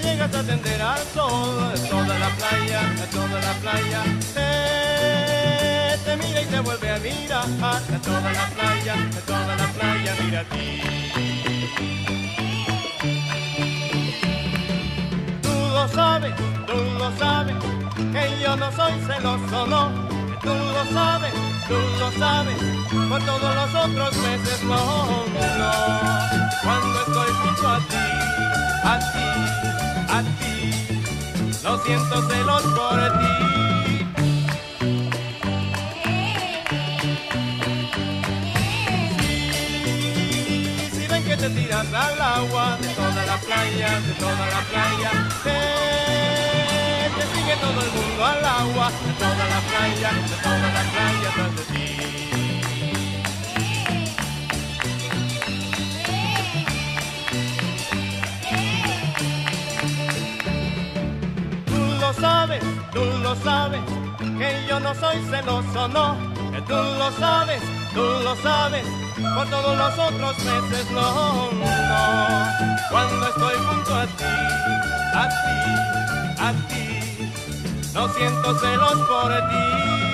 llegas a atender al sol, toda la playa, toda la playa, te, te mira y te vuelve a mirar, toda la playa, toda la playa, mira a ti. Tú lo sabes, tú lo sabes, que yo no soy celoso, no, tú lo sabes, tú lo sabes, por todos los otros meses, no, no, cuando estoy junto a ti, a ti, no siento celos por ti. Si, ven que te tiras al agua de toda la playa, de toda la playa, te, te sigue todo el mundo al agua de toda la playa, de toda la playa tras ti. Sabes, tú lo sabes, que yo no soy celoso, no, que tú lo sabes, tú lo sabes, por todos los otros meses, no, no, cuando estoy junto a ti, a ti, a ti, no siento celos por ti.